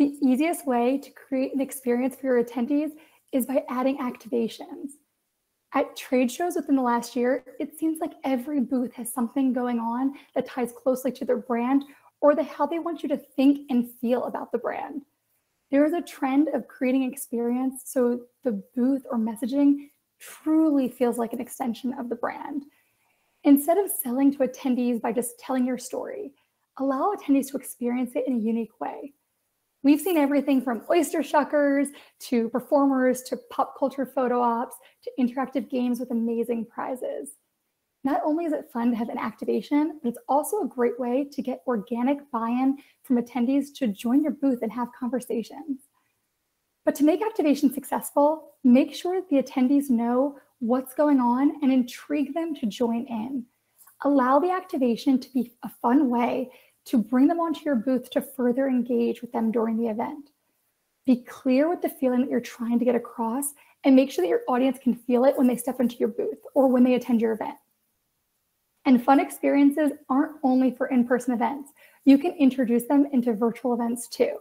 The easiest way to create an experience for your attendees is by adding activations. At trade shows within the last year, it seems like every booth has something going on that ties closely to their brand or the, how they want you to think and feel about the brand. There is a trend of creating experience so the booth or messaging truly feels like an extension of the brand. Instead of selling to attendees by just telling your story, allow attendees to experience it in a unique way. We've seen everything from oyster shuckers to performers to pop culture photo ops to interactive games with amazing prizes. Not only is it fun to have an activation, but it's also a great way to get organic buy-in from attendees to join your booth and have conversations. But to make activation successful, make sure the attendees know what's going on and intrigue them to join in. Allow the activation to be a fun way to bring them onto your booth to further engage with them during the event. Be clear with the feeling that you're trying to get across and make sure that your audience can feel it when they step into your booth or when they attend your event. And fun experiences aren't only for in-person events. You can introduce them into virtual events too.